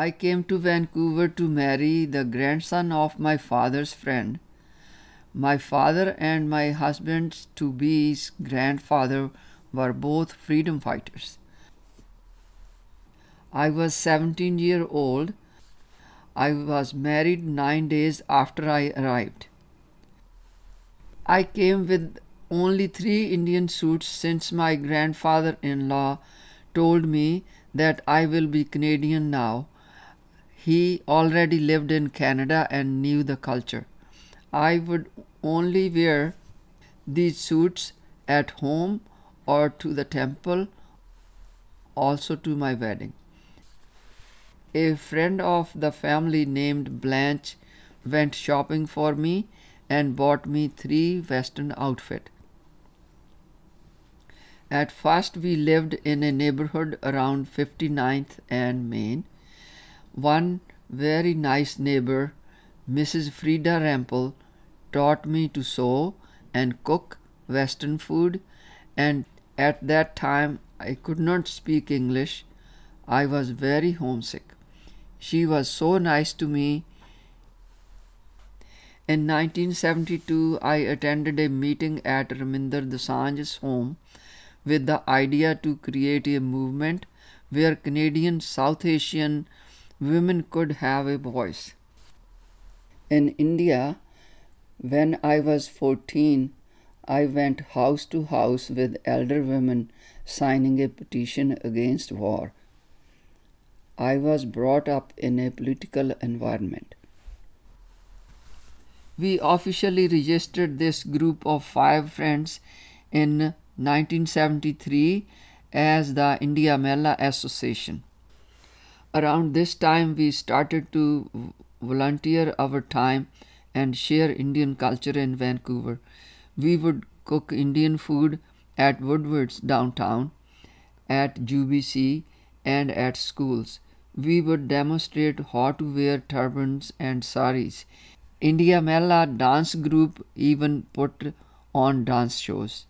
I came to Vancouver to marry the grandson of my father's friend. My father and my husband to be's grandfather were both freedom fighters. I was 17 year old. I was married 9 days after I arrived. I came with only 3 Indian suits since my grandfather-in-law told me that I will be Canadian now. He already lived in Canada and knew the culture. I would only wear these suits at home or to the temple, also to my wedding. A friend of the family named Blanche went shopping for me and bought me three western outfit. At first, we lived in a neighborhood around 59th and Main. One very nice neighbor, Mrs. Frida Rampel, taught me to sew and cook Western food, and at that time I could not speak English. I was very homesick. She was so nice to me. In 1972, I attended a meeting at Raminder Dosanjh's home with the idea to create a movement where Canadian South Asian women could have a voice. In India, when I was 14, I went house to house with elder women signing a petition against war. I was brought up in a political environment. We officially registered this group of five friends in 1973 as the India Mahila Association. Around this time, we started to volunteer our time and share Indian culture in Vancouver. We would cook Indian food at Woodward's downtown, at UBC, and at schools. We would demonstrate how to wear turbans and saris. India Mahila dance group even put on dance shows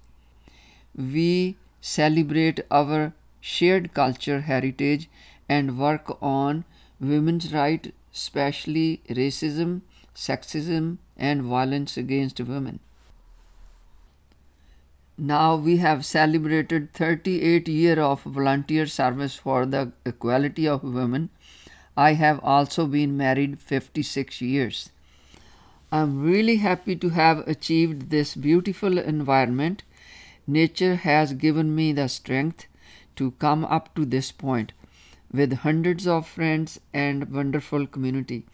we celebrate our shared culture heritage and work on women's rights, especially racism, sexism, and violence against women. Now we have celebrated 38 years of volunteer service for the equality of women. I have also been married 56 years. I'm really happy to have achieved this beautiful environment Nature has given me the strength to come up to this point with hundreds of friends and wonderful community.